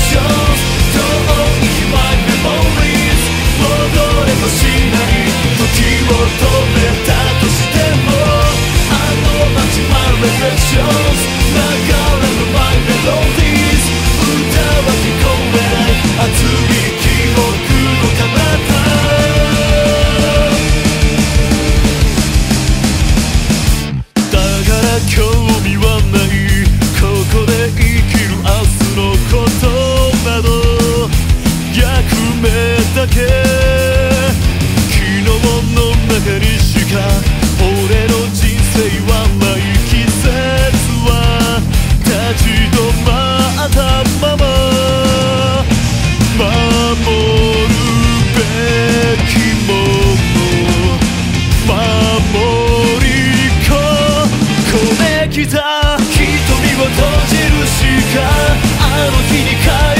show. だけ昨日の中にしか俺の人生はない季節は立ち止まったまま守るべきもの守りここめきた瞳を閉じるしかあの日に帰る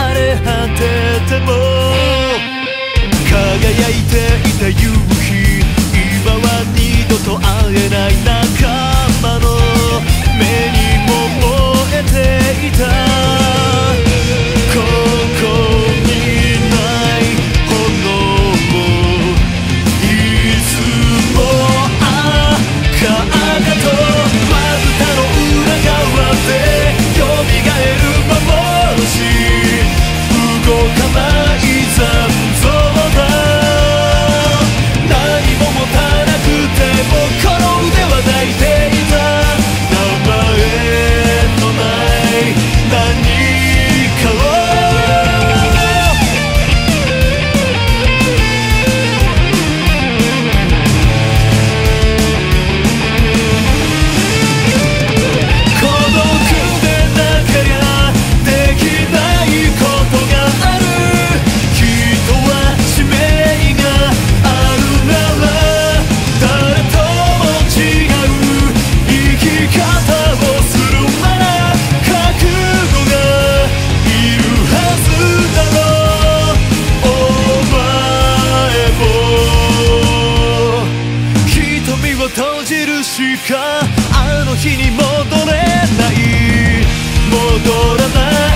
荒れ果てても。しかあの日に戻れない。戻らない。